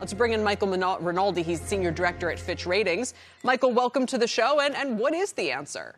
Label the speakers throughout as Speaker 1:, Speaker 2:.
Speaker 1: Let's bring in Michael Rinaldi. He's senior director at Fitch Ratings. Michael, welcome to the show. And, and what is the answer?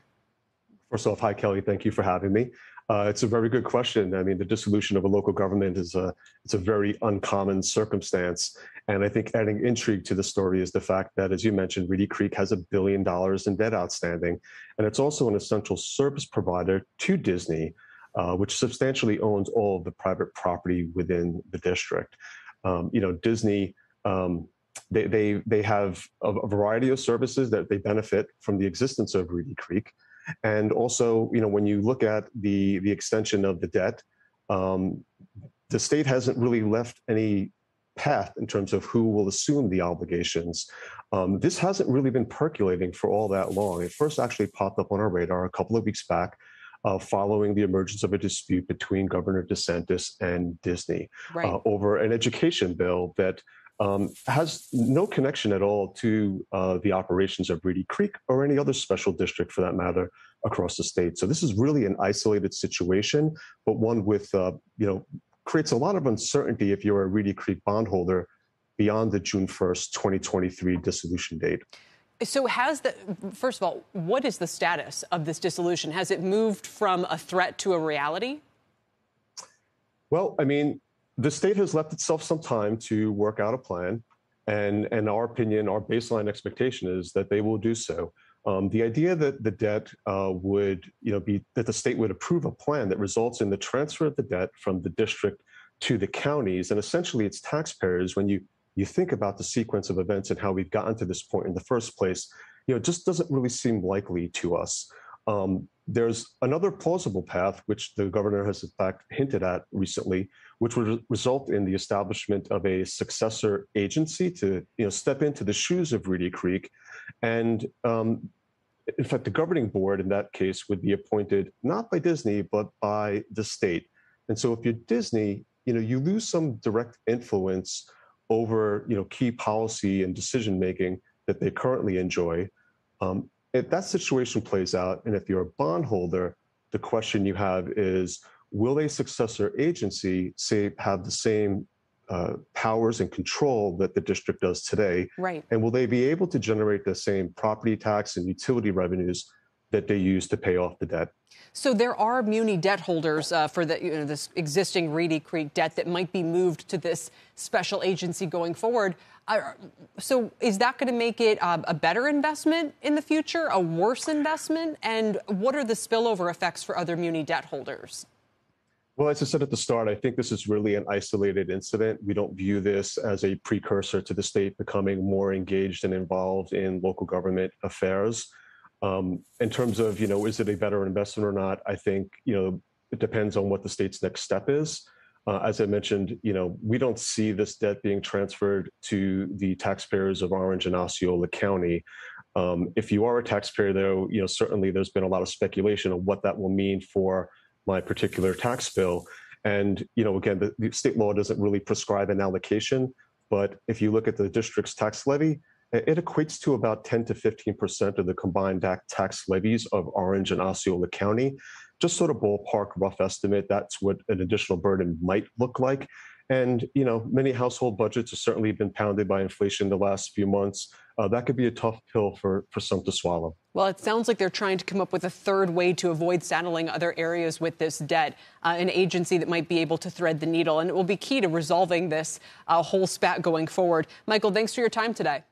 Speaker 2: First off, hi, Kelly. Thank you for having me. Uh, it's a very good question. I mean, the dissolution of a local government is a it's a very uncommon circumstance, and I think adding intrigue to the story is the fact that, as you mentioned, Reedy Creek has a billion dollars in debt outstanding, and it's also an essential service provider to Disney, uh, which substantially owns all of the private property within the district. Um, you know, Disney. Um, they, they, they have a, variety of services that they benefit from the existence of Reedy Creek. And also, you know, when you look at the the extension of the debt, um, the state hasn't really left any path in terms of who will assume the obligations. Um, this hasn't really been percolating for all that long. It first actually popped up on our radar a couple of weeks back. Uh, following the emergence of a dispute between Governor DeSantis and Disney right. uh, over an education bill that um, has no connection at all to uh, the operations of Reedy Creek or any other special district for that matter across the state. So this is really an isolated situation, but one with, uh, you know, creates a lot of uncertainty if you're a Reedy Creek bondholder beyond the June 1st, 2023 dissolution date.
Speaker 1: So, has the first of all, what is the status of this dissolution? Has it moved from a threat to a reality?
Speaker 2: Well, I mean, the state has left itself some time to work out a plan. And in our opinion, our baseline expectation is that they will do so. Um, the idea that the debt uh, would, you know, be that the state would approve a plan that results in the transfer of the debt from the district to the counties and essentially its taxpayers. When you you think about the sequence of events and how we've gotten to this point in the first place, you know, just doesn't really seem likely to us. Um, there's another plausible path, which the governor has in fact hinted at recently, which would result in the establishment of a successor agency to you know step into the shoes of Reedy Creek, and um, in fact, the governing board in that case would be appointed not by Disney but by the state. And so, if you're Disney, you know you lose some direct influence over you know key policy and decision making that they currently enjoy. Um, if that situation plays out, and if you're a bondholder, the question you have is will a successor agency say have the same uh, powers and control that the district does today?
Speaker 1: Right.
Speaker 2: And will they be able to generate the same property tax and utility revenues that they use to pay off the debt?
Speaker 1: So there are muni debt holders uh, for the, you know, this existing Reedy Creek debt that might be moved to this special agency going forward. Uh, so is that going to make it uh, a better investment in the future, a worse investment? And what are the spillover effects for other muni debt holders?
Speaker 2: Well, as I said at the start, I think this is really an isolated incident. We don't view this as a precursor to the state becoming more engaged and involved in local government affairs. Um, in terms of, you know, is it a better investment or not? I think, you know, it depends on what the state's next step is. Uh, as I mentioned, you know, we don't see this debt being transferred to the taxpayers of Orange and Osceola County. Um, if you are a taxpayer, though, you know, certainly there's been a lot of speculation on what that will mean for my particular tax bill. And, you know, again, the, the state law doesn't really prescribe an allocation, but if you look at the district's tax levy, it equates to about 10 to 15% of the combined tax levies of Orange and Osceola County. Just sort of ballpark rough estimate, that's what an additional burden might look like. And, you know, many household budgets have certainly been pounded by inflation the last few months. Uh, that could be a tough pill for, for some to swallow.
Speaker 1: Well, it sounds like they're trying to come up with a third way to avoid saddling other areas with this debt, uh, an agency that might be able to thread the needle. And it will be key to resolving this uh, whole spat going forward. Michael, thanks for your time today.